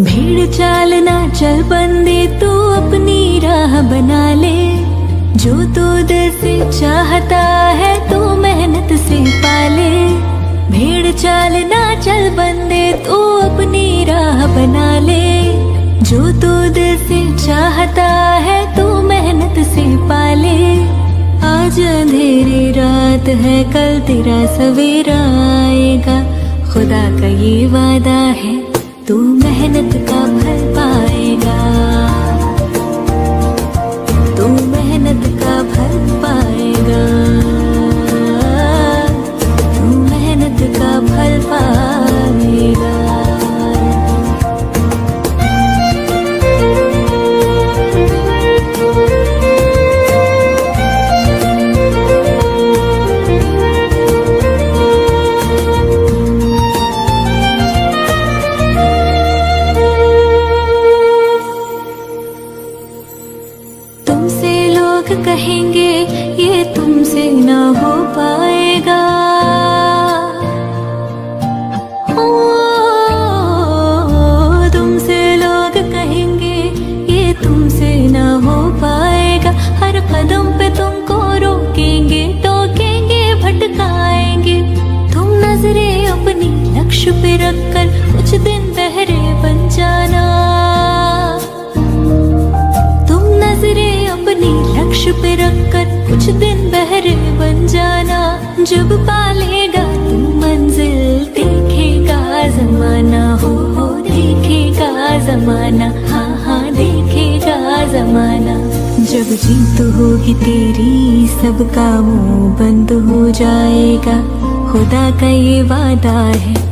भीड़ चालना चल बंदे तू अपनी राह बना ले। जो तू दिल से चाहता है तू मेहनत से पाले। भीड़ चालना चल बंदे तू अपनी राह बना ले। जो तू दिल से चाहता है तू मेहनत से पाले। आज अंधेरी रात है, कल तेरा सवेरा आएगा। खुदा का ये वादा है, तू मेहनत का फल पाएगा। लोग कहेंगे, ये तुमसे ना हो पाएगा। लोग कहेंगे, ये तुमसे ना हो पाएगा। हर कदम पे तुमको रोकेंगे, टोकेंगे, भटकाएँगे। तुम नजरे अपनी लक्ष्य पे रखकर कुछ दिन बहरे पे रखकर कुछ दिन बहरे बन जाना। जब पालेगा तू मंजिल, देखेगा जमाना। हो हो, देखेगा जमाना। हाँ हाँ देखेगा जमाना। जब जीत होगी तेरी, सबका मुँह बंद हो जाएगा। खुदा का ये वादा है